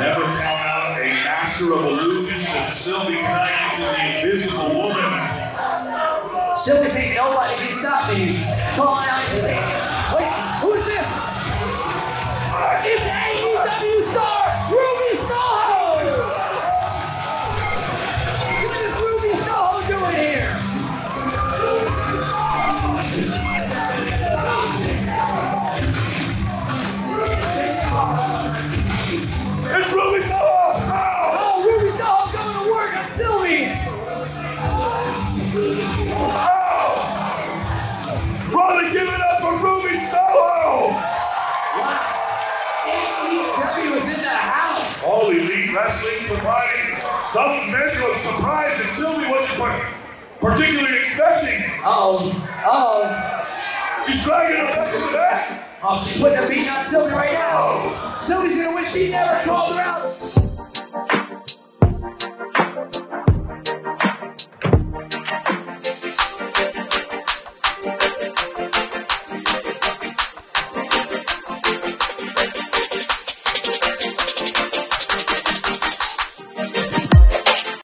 Never count out a master of illusions as Sylvie tonight uses the invisible woman. Sylvie saying nobody can stop me. Calling out and saying, wait, who's this? It's AEW star Ruby Soho! What is Ruby Soho doing here? All Elite Wrestling providing some measure of surprise that Sylvie wasn't par- particularly expecting. Oh, oh. She's dragging her back to the back. Oh, she's putting a beat on Sylvie right now. Oh. Sylvie's gonna wish she never called her out.